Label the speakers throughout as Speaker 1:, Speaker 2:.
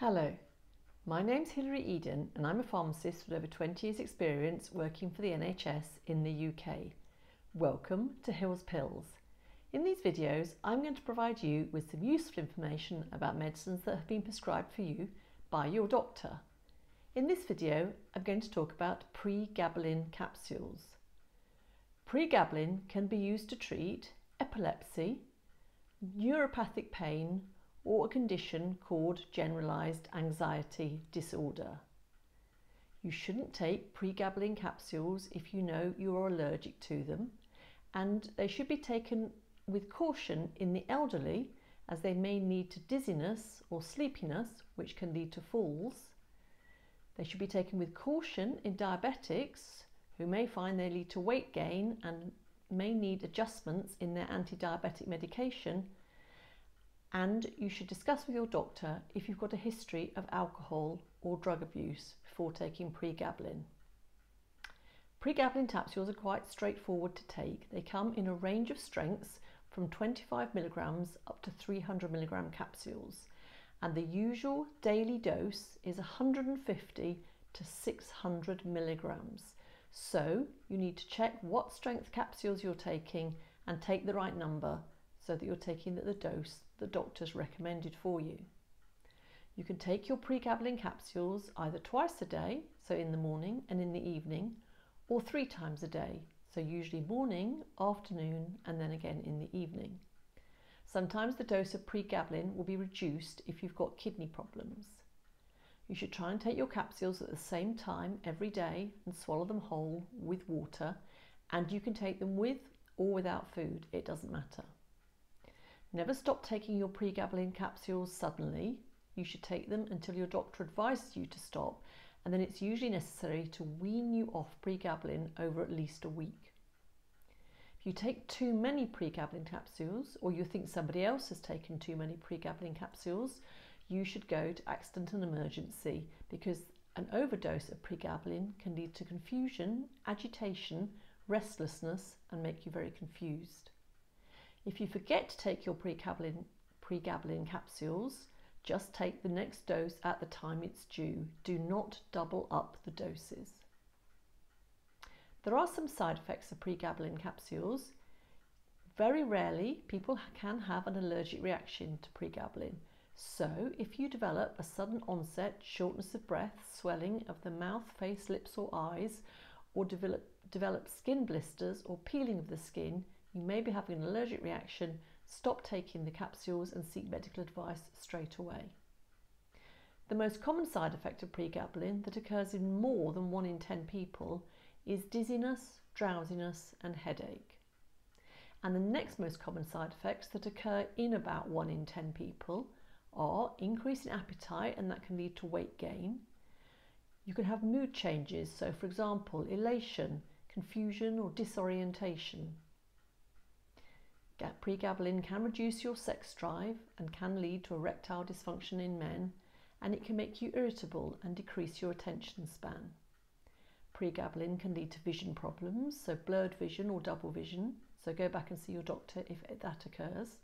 Speaker 1: Hello, my name's Hilary Eden and I'm a pharmacist with over 20 years experience working for the NHS in the UK. Welcome to Hil's Pills. In these videos I'm going to provide you with some useful information about medicines that have been prescribed for you by your doctor. In this video I'm going to talk about pregabalin capsules. Pregabalin can be used to treat epilepsy, neuropathic pain or a condition called generalized anxiety disorder. You shouldn't take pregabalin capsules if you know you are allergic to them, and they should be taken with caution in the elderly as they may lead to dizziness or sleepiness, which can lead to falls. They should be taken with caution in diabetics who may find they lead to weight gain and may need adjustments in their anti-diabetic medication and you should discuss with your doctor if you've got a history of alcohol or drug abuse before taking pregabalin. Pregabalin capsules are quite straightforward to take. They come in a range of strengths from 25 milligrams up to 300 milligram capsules and the usual daily dose is 150 to 600 milligrams. So you need to check what strength capsules you're taking and take the right number so that you're taking the dose the doctor's recommended for you. You can take your pregabalin capsules either twice a day, so in the morning and in the evening, or three times a day, so usually morning, afternoon, and then again in the evening. Sometimes the dose of pregabalin will be reduced if you've got kidney problems. You should try and take your capsules at the same time every day and swallow them whole with water, and you can take them with or without food, it doesn't matter. Never stop taking your pregabalin capsules suddenly. You should take them until your doctor advises you to stop, and then it's usually necessary to wean you off pregabalin over at least a week. If you take too many pregabalin capsules, or you think somebody else has taken too many pregabalin capsules, you should go to accident and emergency because an overdose of pregabalin can lead to confusion, agitation, restlessness, and make you very confused. If you forget to take your pregabalin, pregabalin capsules, just take the next dose at the time it's due. Do not double up the doses. There are some side effects of pregabalin capsules. Very rarely, people can have an allergic reaction to pregabalin. So, if you develop a sudden onset shortness of breath, swelling of the mouth, face, lips, or eyes, or develop, develop skin blisters or peeling of the skin, you may be having an allergic reaction, stop taking the capsules and seek medical advice straight away. The most common side effect of pregabalin that occurs in more than 1 in 10 people is dizziness, drowsiness and headache. And the next most common side effects that occur in about 1 in 10 people are increase in appetite and that can lead to weight gain. You can have mood changes, so for example, elation, confusion or disorientation. Pregabalin can reduce your sex drive and can lead to erectile dysfunction in men, and it can make you irritable and decrease your attention span. Pregabalin can lead to vision problems, so blurred vision or double vision, so go back and see your doctor if that occurs,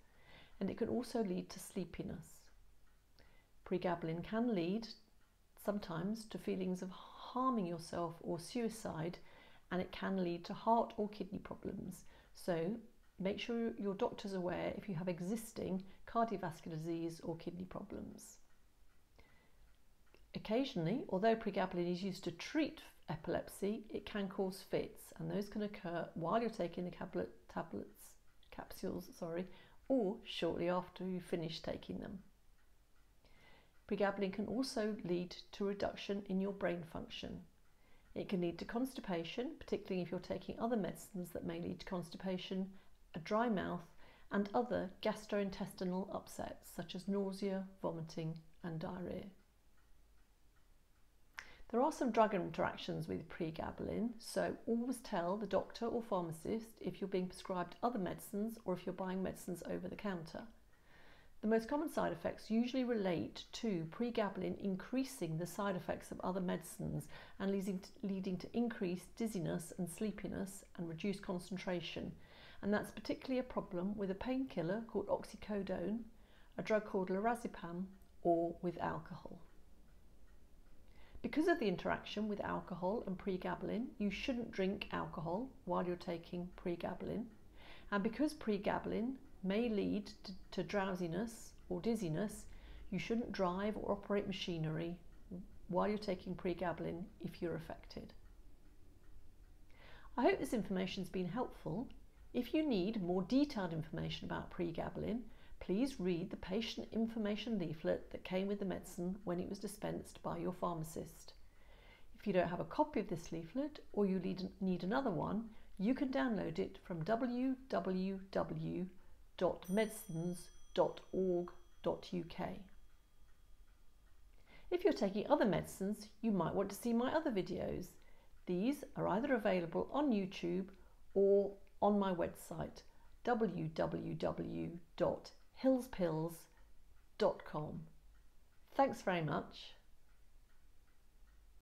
Speaker 1: and it can also lead to sleepiness. Pregabalin can lead sometimes to feelings of harming yourself or suicide, and it can lead to heart or kidney problems. So Make sure your doctor's aware if you have existing cardiovascular disease or kidney problems. Occasionally, although pregabalin is used to treat epilepsy, it can cause fits, and those can occur while you're taking the tablet, tablets, capsules, sorry, or shortly after you finish taking them. Pregabalin can also lead to reduction in your brain function. It can lead to constipation, particularly if you're taking other medicines that may lead to constipation, a dry mouth, and other gastrointestinal upsets such as nausea, vomiting, and diarrhea. There are some drug interactions with pregabalin, so always tell the doctor or pharmacist if you're being prescribed other medicines or if you're buying medicines over the counter. The most common side effects usually relate to pregabalin increasing the side effects of other medicines and leading to, leading to increased dizziness and sleepiness and reduced concentration, and that's particularly a problem with a painkiller called oxycodone, a drug called lorazepam, or with alcohol. Because of the interaction with alcohol and pregabalin, you shouldn't drink alcohol while you're taking pregabalin. And because pregabalin may lead to, to drowsiness or dizziness, you shouldn't drive or operate machinery while you're taking pregabalin if you're affected. I hope this information has been helpful. If you need more detailed information about pregabalin, please read the patient information leaflet that came with the medicine when it was dispensed by your pharmacist. If you don't have a copy of this leaflet or you need another one, you can download it from www.medicines.org.uk. If you're taking other medicines, you might want to see my other videos. These are either available on YouTube or on my website www hillspills.com. Thanks very much.